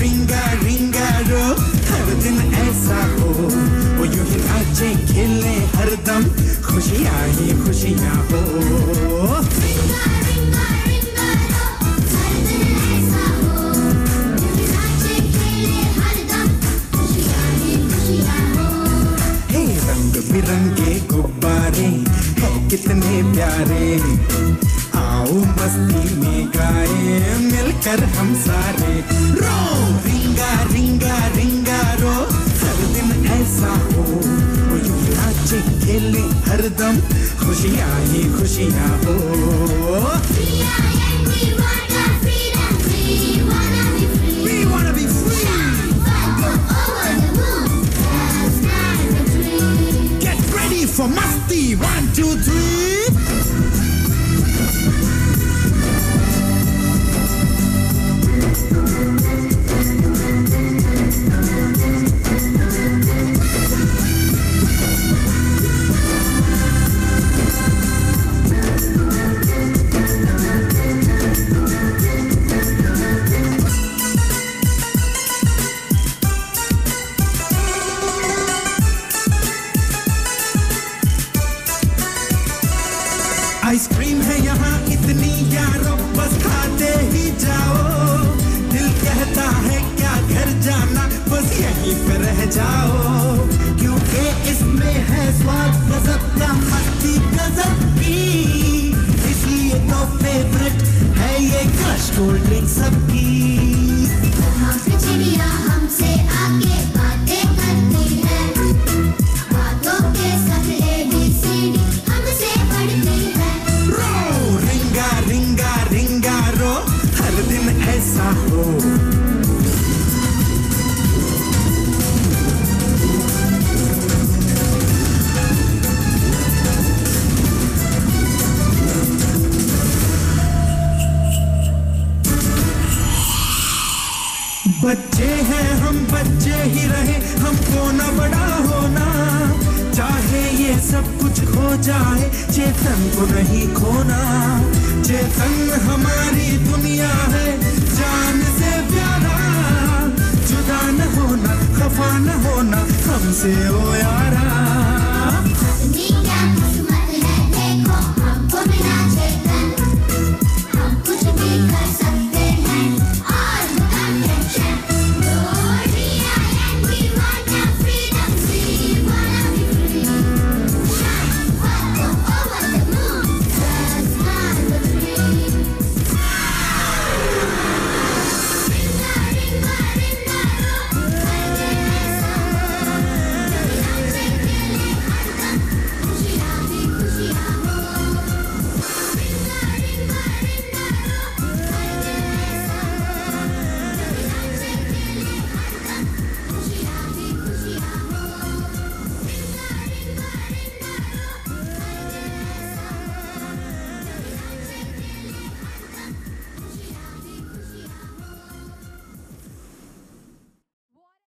रिंगा रिंगा रंग गुब्बारे, है कितने प्यारे। आओ मस्ती में गाए, मिलकर हम सारे। रो, रिंगा रिंगा रिंगा रो, हर दिन ऐसा हो। नाचे खेले हरदम खुशियाँ ही खुशियाँ हो। One, two, three. आइसक्रीम है यहाँ, इतनी यारो बस खाते ही जाओ। दिल कहता है, क्या घर जाना, बस यहीं पर रह जाओ। क्योंकि इसमें है स्वाद गजब का मस्ती, गजब की इसलिए तो फेवरेट है ये क्रश कोल्ड ड्रिंक सबकी। हमसे आके दिन ऐसा हो। बच्चे हैं हम, बच्चे ही रहे, हमको न बड़ा होना। चाहे ये सब कुछ खो जाए, चेतन को नहीं खोना। चेतन हमारी जुदा न